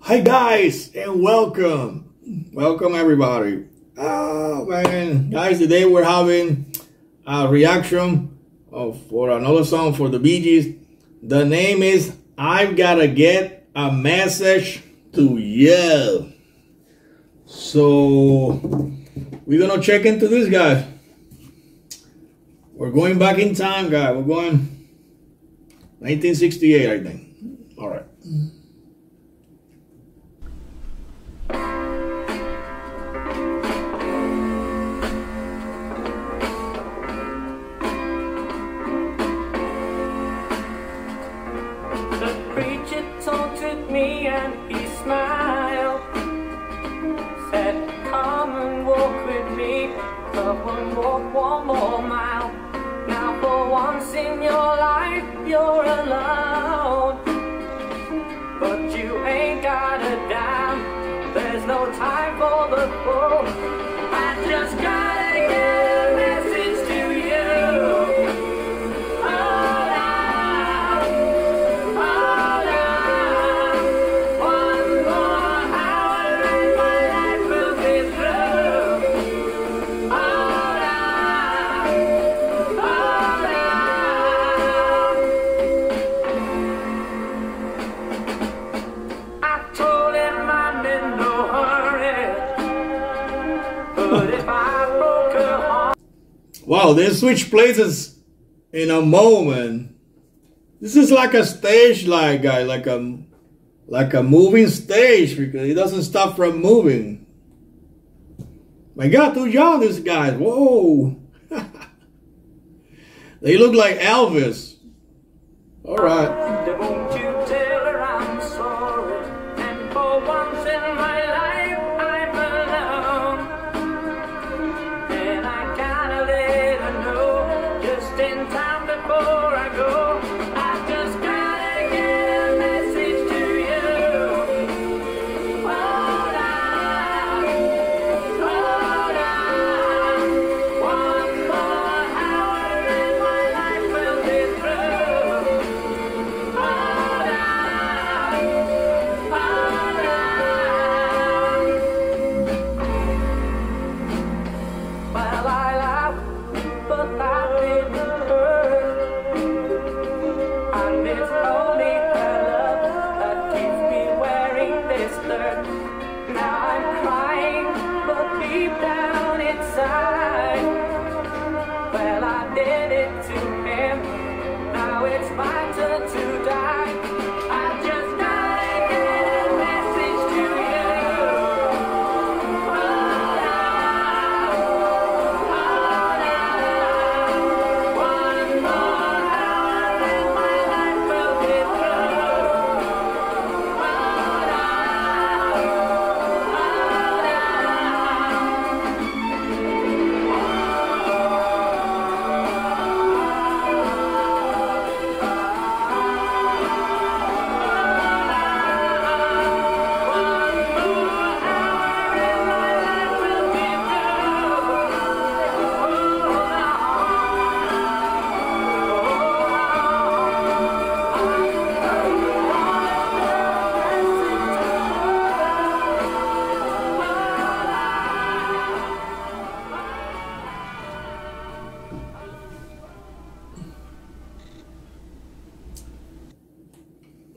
Hi guys and welcome. Welcome everybody. Oh man, guys, today we're having a reaction of, for another song for the Bee Gees. The name is I've Gotta Get a Message to You. So we're gonna check into this guys. We're going back in time, guys. We're going 1968, I think. All right. Come and walk one more mile. Now, for once in your life, you're alone. But you ain't got a dime. There's no time for the fool. I just gotta Wow, they switch places in a moment. This is like a stage like guy, like a like a moving stage because it doesn't stop from moving. My God, too young these guys. Whoa. they look like Elvis. All right.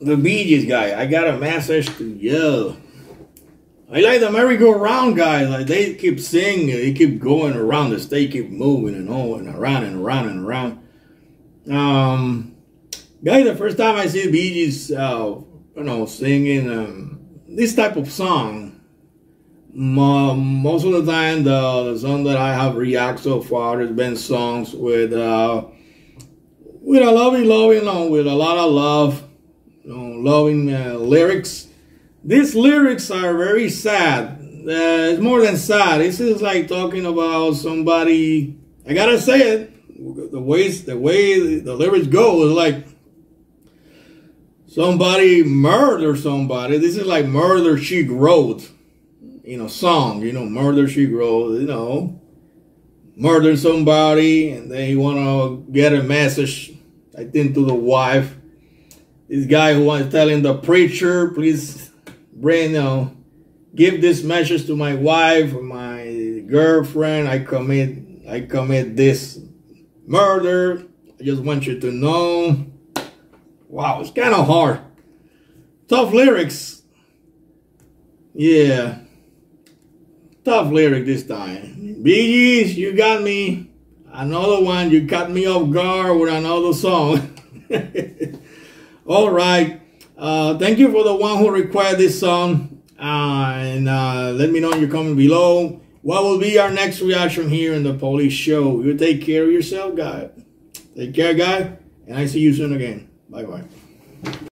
The Gees guy. I got a message to you. I like the merry-go-round guys. Like they keep singing, they keep going around the stage, keep moving and on and around and around and around. Um, guys, the first time I see the Bee Gees, uh, you know, singing um, this type of song, mo- most of the time the, the song that I have react so far has been songs with uh, with a loving, loving, you know, with a lot of love, loving uh, lyrics. These lyrics are very sad. Uh, it's more than sad. This is like talking about somebody. I gotta say it. The ways, the way the lyrics go is like somebody murder somebody. This is like murder she wrote. You know, song. You know, murder she wrote. You know, murder somebody, and then you want to get a message. I think to the wife. This guy who was telling the preacher, please bring, you know, give this message to my wife, my girlfriend. I commit, I commit this murder. I just want you to know. Wow, it's kind of hard. Tough lyrics. Yeah. Tough lyric this time. Gees, you got me. Another one, you cut me off guard with another song. All right. Uh, thank you for the one who required this song. Uh, and uh, let me know in your comment below. What will be our next reaction here in the Paulie's Show? You take care of yourself, guy. Take care, guy. And I see you soon again. Bye-bye.